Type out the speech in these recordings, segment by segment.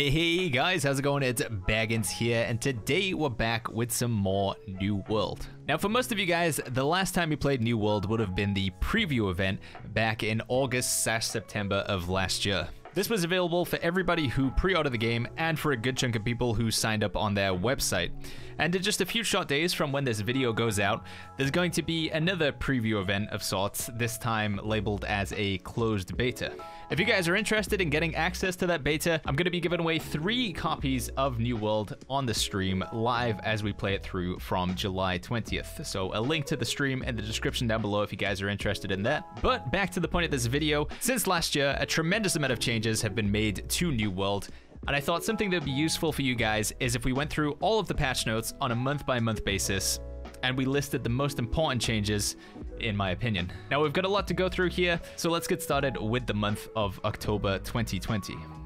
Hey guys, how's it going? It's Baggins here, and today we're back with some more New World. Now, for most of you guys, the last time you played New World would have been the preview event back in August September of last year. This was available for everybody who pre-ordered the game and for a good chunk of people who signed up on their website. And in just a few short days from when this video goes out, there's going to be another preview event of sorts, this time labeled as a closed beta. If you guys are interested in getting access to that beta, I'm going to be giving away three copies of New World on the stream live as we play it through from July 20th. So a link to the stream in the description down below if you guys are interested in that. But back to the point of this video, since last year, a tremendous amount of changes have been made to New World, and I thought something that would be useful for you guys is if we went through all of the patch notes on a month by month basis and we listed the most important changes in my opinion. Now we've got a lot to go through here, so let's get started with the month of October 2020.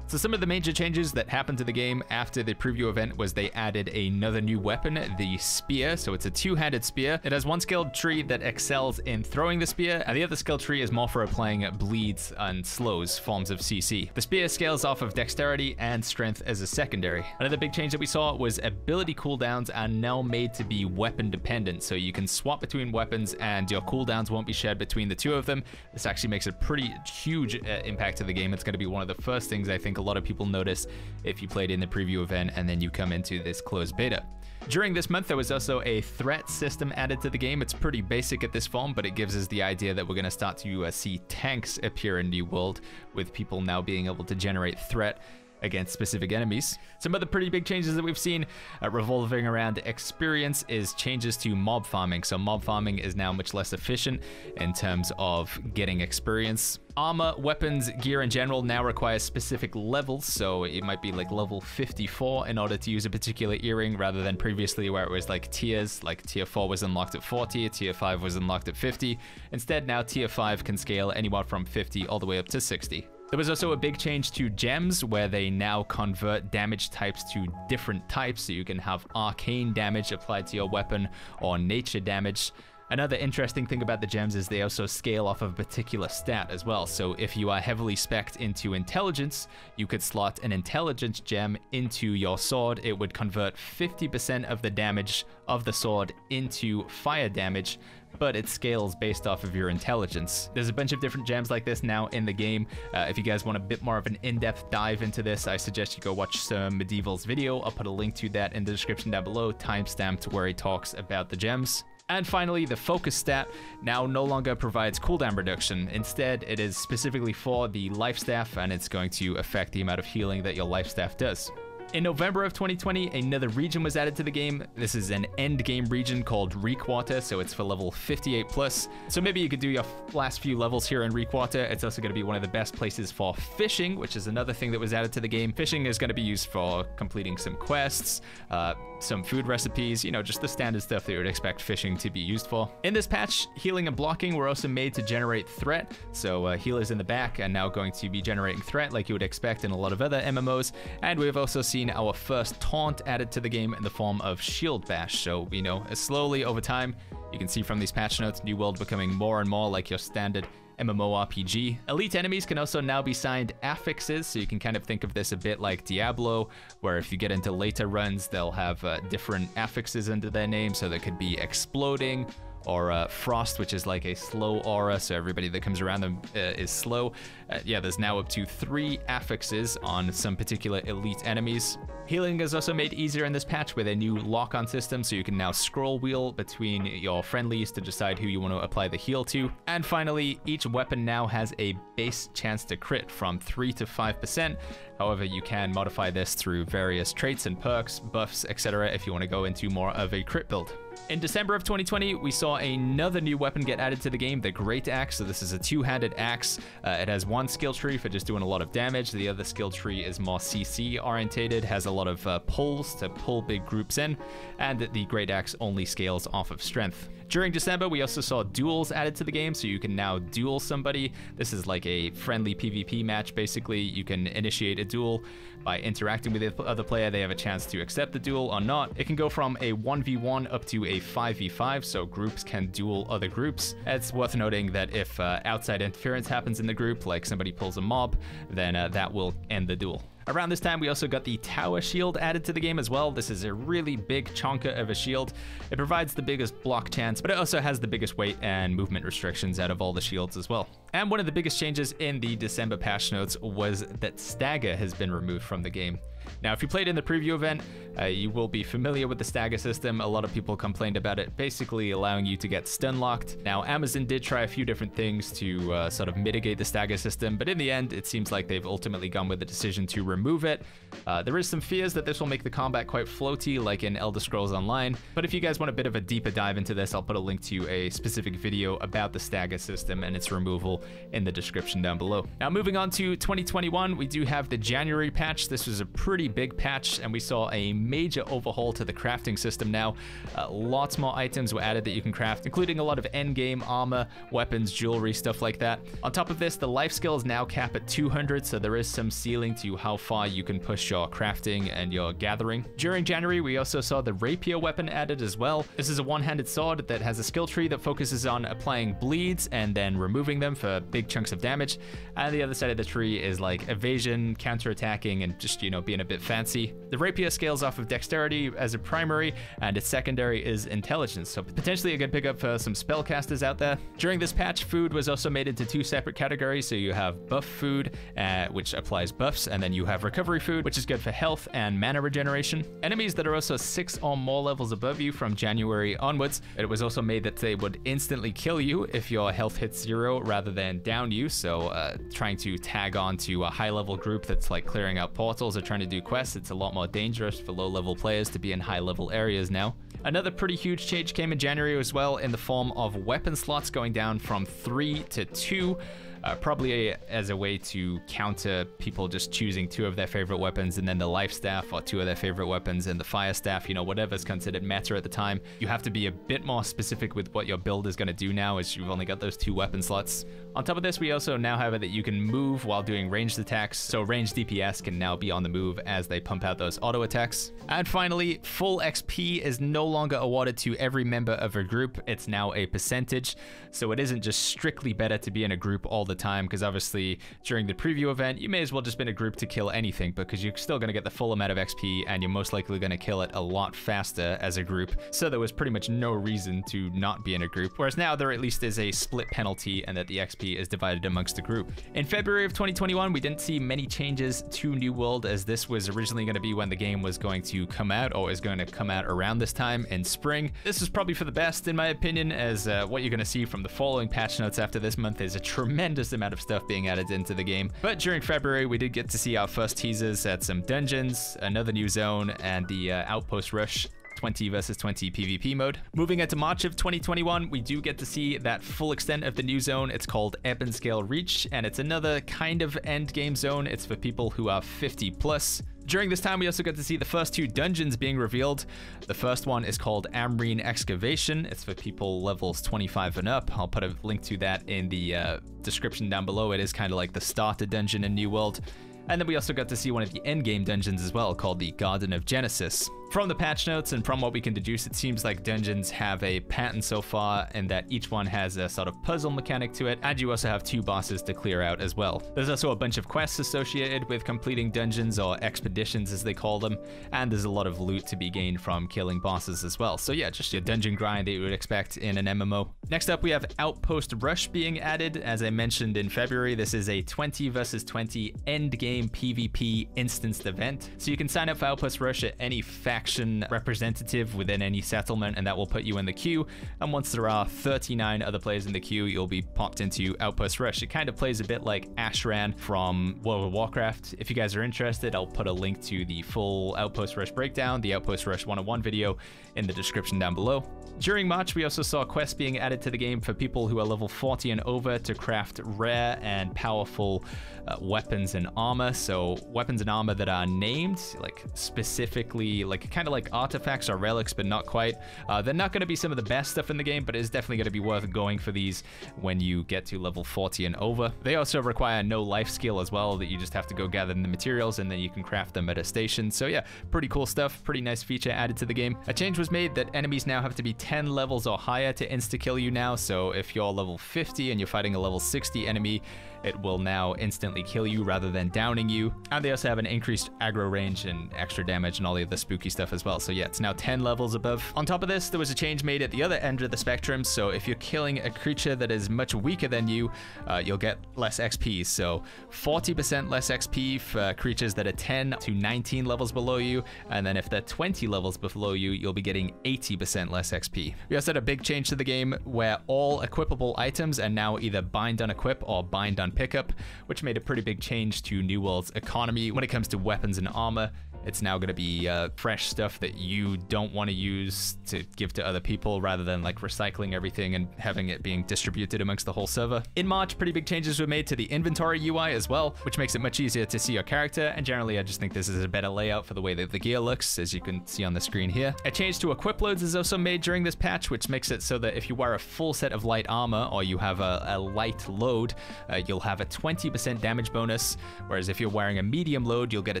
So some of the major changes that happened to the game after the preview event was they added another new weapon, the spear. So it's a two-handed spear. It has one skill tree that excels in throwing the spear, and the other skill tree is more for applying bleeds and slows forms of CC. The spear scales off of dexterity and strength as a secondary. Another big change that we saw was ability cooldowns are now made to be weapon dependent, so you can swap between weapons and your cooldowns won't be shared between the two of them. This actually makes a pretty huge uh, impact to the game. It's going to be one of the first things I think a lot of people notice if you played in the preview event and then you come into this closed beta. During this month, there was also a threat system added to the game. It's pretty basic at this form, but it gives us the idea that we're going to start to uh, see tanks appear in New World, with people now being able to generate threat against specific enemies. Some of the pretty big changes that we've seen uh, revolving around experience is changes to mob farming. So mob farming is now much less efficient in terms of getting experience. Armor, weapons, gear in general now require specific levels, so it might be like level 54 in order to use a particular earring rather than previously where it was like tiers, like tier 4 was unlocked at 40, tier 5 was unlocked at 50. Instead now tier 5 can scale anywhere from 50 all the way up to 60. There was also a big change to gems where they now convert damage types to different types so you can have arcane damage applied to your weapon or nature damage. Another interesting thing about the gems is they also scale off of a particular stat as well. So if you are heavily specced into intelligence, you could slot an intelligence gem into your sword. It would convert 50% of the damage of the sword into fire damage, but it scales based off of your intelligence. There's a bunch of different gems like this now in the game. Uh, if you guys want a bit more of an in-depth dive into this, I suggest you go watch Ser Medieval's video. I'll put a link to that in the description down below, timestamped where he talks about the gems. And finally, the focus stat now no longer provides cooldown reduction. Instead, it is specifically for the life staff and it's going to affect the amount of healing that your life staff does. In November of 2020, another region was added to the game. This is an end game region called Reekwater, so it's for level 58 plus. So maybe you could do your last few levels here in Reekwater. It's also going to be one of the best places for fishing, which is another thing that was added to the game. Fishing is going to be used for completing some quests, uh, some food recipes, you know, just the standard stuff that you would expect fishing to be used for. In this patch, healing and blocking were also made to generate threat. So uh, healers in the back are now going to be generating threat like you would expect in a lot of other MMOs. And we've also seen our first taunt added to the game in the form of Shield Bash. So, you know, as slowly over time, you can see from these patch notes, New World becoming more and more like your standard MMORPG. Elite enemies can also now be signed affixes, so you can kind of think of this a bit like Diablo, where if you get into later runs, they'll have uh, different affixes under their name, so there could be Exploding, or uh, Frost, which is like a slow aura, so everybody that comes around them uh, is slow. Uh, yeah, there's now up to three affixes on some particular elite enemies. Healing is also made easier in this patch with a new lock-on system, so you can now scroll wheel between your friendlies to decide who you want to apply the heal to. And finally, each weapon now has a base chance to crit from 3 to 5%. However, you can modify this through various traits and perks, buffs, etc. if you want to go into more of a crit build. In December of 2020, we saw another new weapon get added to the game, the Great Axe. So this is a two-handed axe. Uh, it has one skill tree for just doing a lot of damage. The other skill tree is more CC orientated, has a lot of uh, pulls to pull big groups in, and the Great Axe only scales off of strength. During December, we also saw duels added to the game, so you can now duel somebody. This is like a friendly PvP match, basically. You can initiate a duel by interacting with the other player. They have a chance to accept the duel or not. It can go from a 1v1 up to a 5v5, so groups can duel other groups. It's worth noting that if uh, outside interference happens in the group, like somebody pulls a mob, then uh, that will end the duel. Around this time, we also got the Tower Shield added to the game as well. This is a really big chonka of a shield. It provides the biggest block chance, but it also has the biggest weight and movement restrictions out of all the shields as well. And one of the biggest changes in the December patch notes was that Stagger has been removed from the game. Now, if you played in the preview event, uh, you will be familiar with the stagger system. A lot of people complained about it, basically allowing you to get stun locked. Now, Amazon did try a few different things to uh, sort of mitigate the stagger system, but in the end, it seems like they've ultimately gone with the decision to remove it. Uh, there is some fears that this will make the combat quite floaty, like in Elder Scrolls Online, but if you guys want a bit of a deeper dive into this, I'll put a link to a specific video about the stagger system and its removal in the description down below. Now, moving on to 2021, we do have the January patch. This was a pretty big patch, and we saw a major overhaul to the crafting system now. Uh, lots more items were added that you can craft, including a lot of endgame armor, weapons, jewelry, stuff like that. On top of this, the life skill is now capped at 200, so there is some ceiling to how far you can push your crafting and your gathering. During January, we also saw the rapier weapon added as well. This is a one-handed sword that has a skill tree that focuses on applying bleeds and then removing them for big chunks of damage. And the other side of the tree is like evasion, counter-attacking, and just, you know, being a bit fancy. The rapier scales off of dexterity as a primary, and its secondary is intelligence, so potentially a good pickup for some spellcasters out there. During this patch, food was also made into two separate categories, so you have buff food, uh, which applies buffs, and then you have recovery food, which is good for health and mana regeneration. Enemies that are also six or more levels above you from January onwards, it was also made that they would instantly kill you if your health hits zero rather than down you, so uh, trying to tag on to a high level group that's like clearing out portals or trying to do quests, it's a lot more dangerous for low level players to be in high level areas now. Another pretty huge change came in January as well in the form of weapon slots going down from three to two uh, probably a, as a way to counter people just choosing two of their favorite weapons and then the life staff or two of their favorite weapons and the fire staff, you know, whatever's considered meta at the time. You have to be a bit more specific with what your build is going to do now as you've only got those two weapon slots. On top of this, we also now have it that you can move while doing ranged attacks, so ranged DPS can now be on the move as they pump out those auto attacks. And finally, full XP is no longer awarded to every member of a group, it's now a percentage, so it isn't just strictly better to be in a group all the the time because obviously during the preview event, you may as well just been a group to kill anything because you're still going to get the full amount of XP and you're most likely going to kill it a lot faster as a group. So there was pretty much no reason to not be in a group. Whereas now there at least is a split penalty and that the XP is divided amongst the group. In February of 2021, we didn't see many changes to New World as this was originally going to be when the game was going to come out or is going to come out around this time in spring. This is probably for the best in my opinion as uh, what you're going to see from the following patch notes after this month is a tremendous tremendous amount of stuff being added into the game. But during February, we did get to see our first teasers at some dungeons, another new zone, and the uh, Outpost Rush 20 versus 20 PvP mode. Moving into March of 2021, we do get to see that full extent of the new zone. It's called Ebonscale Reach, and it's another kind of end game zone. It's for people who are 50 plus. During this time, we also get to see the first two dungeons being revealed. The first one is called Amrine Excavation. It's for people levels 25 and up. I'll put a link to that in the uh, description down below. It is kind of like the starter dungeon in New World. And then we also got to see one of the endgame dungeons as well, called the Garden of Genesis. From the patch notes and from what we can deduce, it seems like dungeons have a pattern so far and that each one has a sort of puzzle mechanic to it, and you also have two bosses to clear out as well. There's also a bunch of quests associated with completing dungeons or expeditions as they call them, and there's a lot of loot to be gained from killing bosses as well. So yeah, just your dungeon grind that you would expect in an MMO. Next up, we have Outpost Rush being added. As I mentioned in February, this is a 20 versus 20 end game PvP instanced event. So you can sign up for Outpost Rush at any faction faction representative within any settlement, and that will put you in the queue. And once there are 39 other players in the queue, you'll be popped into Outpost Rush. It kind of plays a bit like Ashran from World of Warcraft. If you guys are interested, I'll put a link to the full Outpost Rush breakdown, the Outpost Rush 101 video in the description down below. During March, we also saw quests being added to the game for people who are level 40 and over to craft rare and powerful uh, weapons and armor. So weapons and armor that are named, like specifically, like kind of like artifacts or relics, but not quite. Uh, they're not going to be some of the best stuff in the game, but it's definitely going to be worth going for these when you get to level 40 and over. They also require no life skill as well, that you just have to go gather the materials and then you can craft them at a station. So yeah, pretty cool stuff. Pretty nice feature added to the game. A change was made that enemies now have to be 10 levels or higher to insta-kill you now. So if you're level 50 and you're fighting a level 60 enemy, it will now instantly kill you rather than downing you. And they also have an increased aggro range and extra damage and all the other spooky stuff as well. So yeah, it's now 10 levels above. On top of this, there was a change made at the other end of the spectrum. So if you're killing a creature that is much weaker than you, uh, you'll get less XP. So 40% less XP for creatures that are 10 to 19 levels below you. And then if they're 20 levels below you, you'll be getting 80% less XP. We also had a big change to the game where all equipable items are now either bind on equip or bind on pickup, which made a pretty big change to New World's economy when it comes to weapons and armor. It's now going to be uh, fresh stuff that you don't want to use to give to other people rather than like recycling everything and having it being distributed amongst the whole server. In March, pretty big changes were made to the inventory UI as well, which makes it much easier to see your character. And generally, I just think this is a better layout for the way that the gear looks, as you can see on the screen here. A change to equip loads is also made during this patch, which makes it so that if you wear a full set of light armor or you have a, a light load, uh, you'll have a 20% damage bonus. Whereas if you're wearing a medium load, you'll get a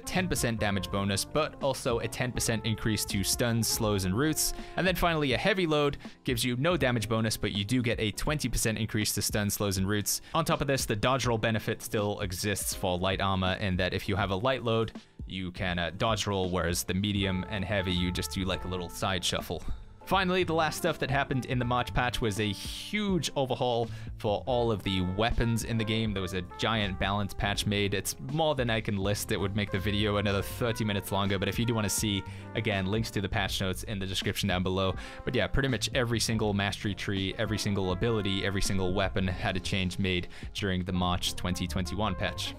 10% damage bonus bonus, but also a 10% increase to stuns, slows, and roots. And then finally, a heavy load gives you no damage bonus, but you do get a 20% increase to stuns, slows, and roots. On top of this, the dodge roll benefit still exists for light armor in that if you have a light load, you can uh, dodge roll, whereas the medium and heavy, you just do like a little side shuffle. Finally, the last stuff that happened in the March patch was a huge overhaul for all of the weapons in the game. There was a giant balance patch made. It's more than I can list. It would make the video another 30 minutes longer, but if you do want to see, again, links to the patch notes in the description down below. But yeah, pretty much every single mastery tree, every single ability, every single weapon had a change made during the March 2021 patch.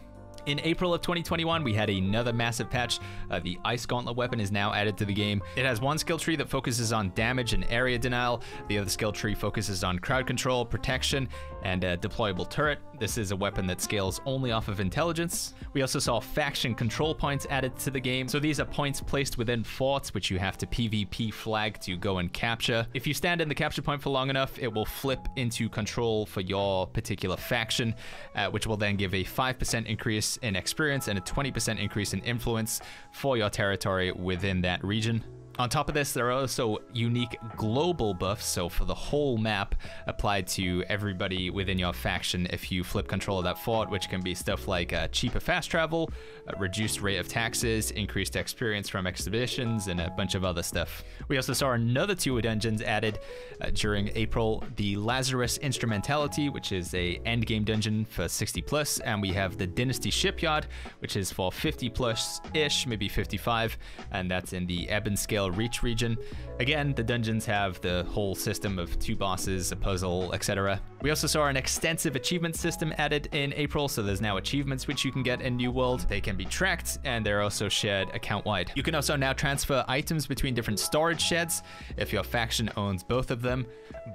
In April of 2021, we had another massive patch. Uh, the Ice Gauntlet weapon is now added to the game. It has one skill tree that focuses on damage and area denial. The other skill tree focuses on crowd control, protection, and a deployable turret. This is a weapon that scales only off of intelligence. We also saw faction control points added to the game. So these are points placed within forts, which you have to PvP flag to go and capture. If you stand in the capture point for long enough, it will flip into control for your particular faction, uh, which will then give a 5% increase in experience and a 20% increase in influence for your territory within that region. On top of this, there are also unique global buffs, so for the whole map, applied to everybody within your faction if you flip control of that fort, which can be stuff like uh, cheaper fast travel, reduced rate of taxes, increased experience from exhibitions, and a bunch of other stuff. We also saw another two dungeons added uh, during April, the Lazarus Instrumentality, which is a endgame dungeon for 60 plus, and we have the Dynasty Shipyard, which is for 50 plus-ish, maybe 55, and that's in the Reach region. Again, the dungeons have the whole system of two bosses, a puzzle, etc. We also saw an extensive achievement system added in April, so there's now achievements which you can get in New World. They can be tracked, and they're also shared account-wide. You can also now transfer items between different storage sheds if your faction owns both of them,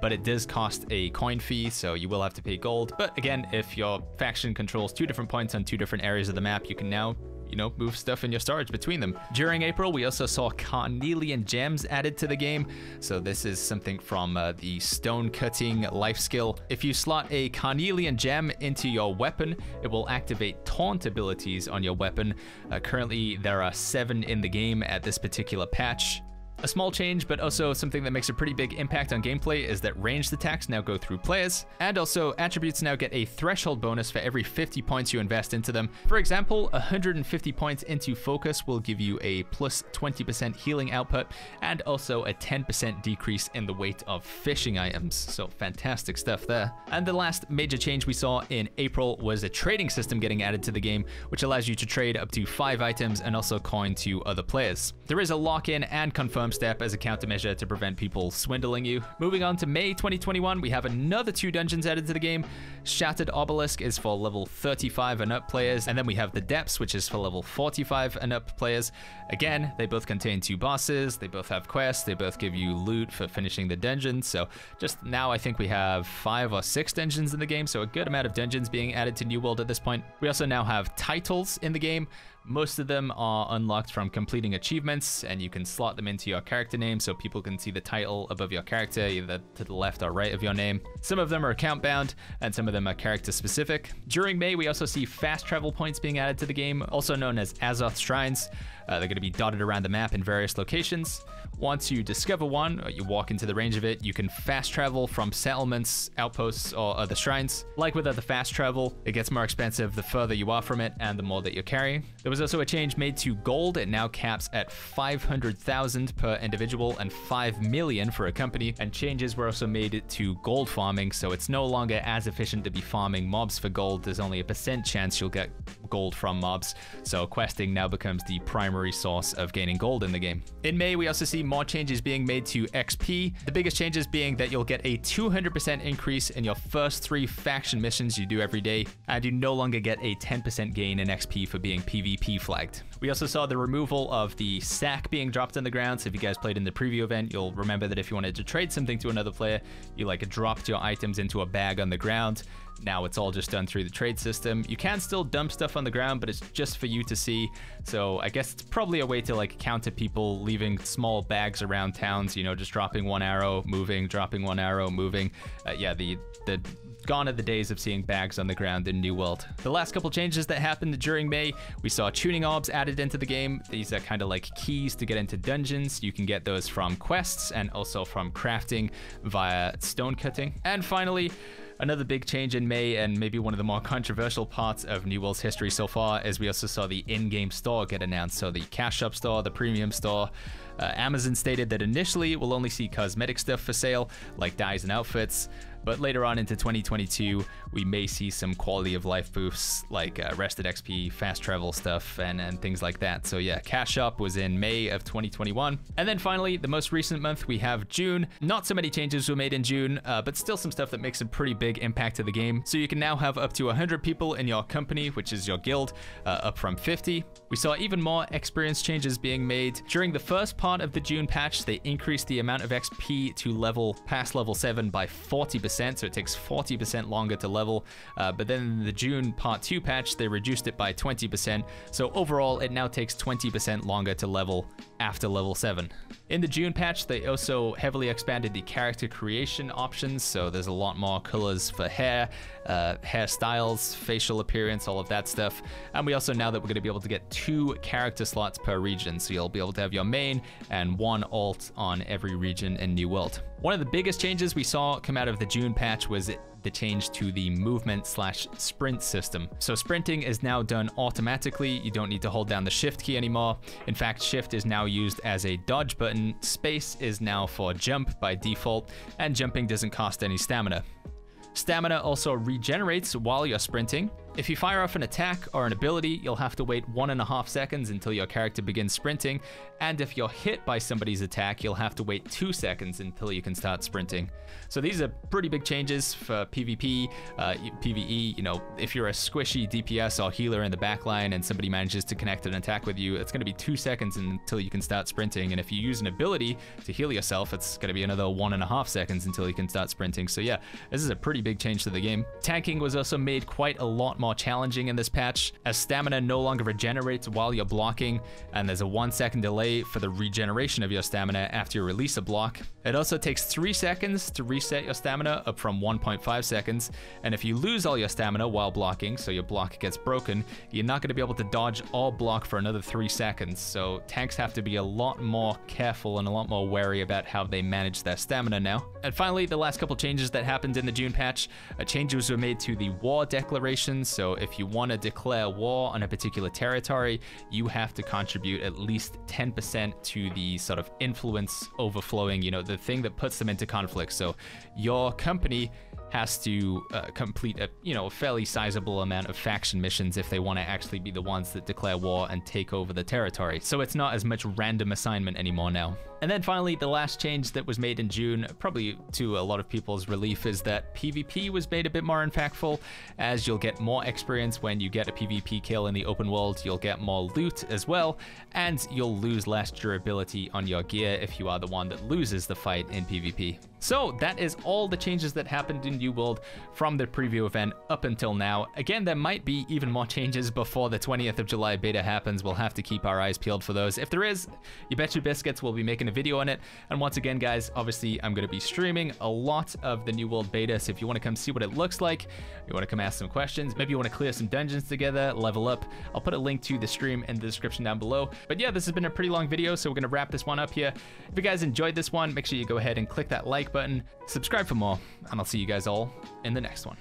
but it does cost a coin fee, so you will have to pay gold. But again, if your faction controls two different points on two different areas of the map, you can now you know, move stuff in your storage between them. During April, we also saw carnelian gems added to the game. So this is something from uh, the stone cutting life skill. If you slot a carnelian gem into your weapon, it will activate taunt abilities on your weapon. Uh, currently, there are seven in the game at this particular patch. A small change, but also something that makes a pretty big impact on gameplay is that ranged attacks now go through players, and also attributes now get a threshold bonus for every 50 points you invest into them. For example, 150 points into focus will give you a plus 20% healing output, and also a 10% decrease in the weight of fishing items, so fantastic stuff there. And the last major change we saw in April was a trading system getting added to the game, which allows you to trade up to 5 items and also coin to other players. There is a lock-in and confirm step as a countermeasure to prevent people swindling you. Moving on to May 2021, we have another two dungeons added to the game. Shattered Obelisk is for level 35 and up players, and then we have the Depths, which is for level 45 and up players. Again, they both contain two bosses, they both have quests, they both give you loot for finishing the dungeons, so just now I think we have five or six dungeons in the game, so a good amount of dungeons being added to New World at this point. We also now have titles in the game. Most of them are unlocked from completing achievements, and you can slot them into your character name so people can see the title above your character, either to the left or right of your name. Some of them are account bound, and some of them are character specific. During May, we also see fast travel points being added to the game, also known as Azoth Shrines. Uh, they're going to be dotted around the map in various locations. Once you discover one, or you walk into the range of it, you can fast travel from settlements, outposts, or other shrines. Like with other fast travel, it gets more expensive the further you are from it and the more that you're carrying. There was also a change made to gold. It now caps at 500,000 per individual and 5 million for a company. And changes were also made to gold farming, so it's no longer as efficient to be farming mobs for gold. There's only a percent chance you'll get gold from mobs, so questing now becomes the primary source of gaining gold in the game. In May, we also see more changes being made to XP. The biggest changes being that you'll get a 200% increase in your first three faction missions you do every day, and you no longer get a 10% gain in XP for being PvP flagged. We also saw the removal of the sack being dropped on the ground. So if you guys played in the preview event, you'll remember that if you wanted to trade something to another player, you like dropped your items into a bag on the ground. Now it's all just done through the trade system. You can still dump stuff on the ground, but it's just for you to see. So I guess it's probably a way to like counter people leaving small bags around towns, you know, just dropping one arrow, moving, dropping one arrow, moving. Uh, yeah, the the gone are the days of seeing bags on the ground in New World. The last couple changes that happened during May, we saw tuning orbs added into the game. These are kind of like keys to get into dungeons. You can get those from quests and also from crafting via stone cutting. And finally, Another big change in May, and maybe one of the more controversial parts of New World's history so far, is we also saw the in-game store get announced. So the cash shop store, the premium store. Uh, Amazon stated that initially we'll only see cosmetic stuff for sale, like dyes and outfits. But later on into 2022, we may see some quality of life boosts like uh, Rested XP, fast travel stuff, and, and things like that. So yeah, Cash Shop was in May of 2021. And then finally, the most recent month, we have June. Not so many changes were made in June, uh, but still some stuff that makes a pretty big impact to the game. So you can now have up to 100 people in your company, which is your guild, uh, up from 50. We saw even more experience changes being made. During the first part of the June patch, they increased the amount of XP to level past level 7 by 40% so it takes 40% longer to level. Uh, but then in the June Part 2 patch, they reduced it by 20%, so overall it now takes 20% longer to level after level 7. In the June patch, they also heavily expanded the character creation options, so there's a lot more colors for hair, uh, hairstyles, facial appearance, all of that stuff. And we also know that we're going to be able to get two character slots per region, so you'll be able to have your main and one alt on every region in New World. One of the biggest changes we saw come out of the June patch was the change to the movement slash sprint system. So sprinting is now done automatically. You don't need to hold down the shift key anymore. In fact, shift is now used as a dodge button. Space is now for jump by default, and jumping doesn't cost any stamina. Stamina also regenerates while you're sprinting, if you fire off an attack or an ability, you'll have to wait one and a half seconds until your character begins sprinting, and if you're hit by somebody's attack, you'll have to wait two seconds until you can start sprinting. So these are pretty big changes for PvP, uh, PvE, you know, if you're a squishy DPS or healer in the backline and somebody manages to connect an attack with you, it's going to be two seconds until you can start sprinting, and if you use an ability to heal yourself, it's going to be another one and a half seconds until you can start sprinting. So yeah, this is a pretty big change to the game. Tanking was also made quite a lot more challenging in this patch, as stamina no longer regenerates while you're blocking, and there's a one second delay for the regeneration of your stamina after you release a block. It also takes 3 seconds to reset your stamina up from 1.5 seconds, and if you lose all your stamina while blocking, so your block gets broken, you're not going to be able to dodge or block for another 3 seconds, so tanks have to be a lot more careful and a lot more wary about how they manage their stamina now. And finally, the last couple changes that happened in the June patch, changes were made to the war declarations, so if you want to declare war on a particular territory, you have to contribute at least 10% to the sort of influence overflowing, you know, the thing that puts them into conflict. So your company has to uh, complete a you know a fairly sizable amount of faction missions if they want to actually be the ones that declare war and take over the territory. So it's not as much random assignment anymore now. And then finally, the last change that was made in June, probably to a lot of people's relief, is that PvP was made a bit more impactful, as you'll get more experience when you get a PvP kill in the open world, you'll get more loot as well, and you'll lose less durability on your gear if you are the one that loses the fight in PvP. So that is all the changes that happened in New World from the preview event up until now. Again, there might be even more changes before the 20th of July beta happens. We'll have to keep our eyes peeled for those. If there is, you bet your biscuits we'll be making a video on it. And once again, guys, obviously I'm going to be streaming a lot of the New World beta. So if you want to come see what it looks like, you want to come ask some questions, maybe you want to clear some dungeons together, level up, I'll put a link to the stream in the description down below. But yeah, this has been a pretty long video, so we're going to wrap this one up here. If you guys enjoyed this one, make sure you go ahead and click that like button, subscribe for more, and I'll see you guys all in the next one.